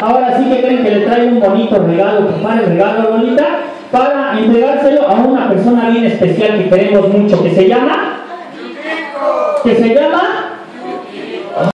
Ahora sí que creen que le trae un bonito regalo, para el regalo bonita, para entregárselo a una persona bien especial que queremos mucho, que se llama, que se llama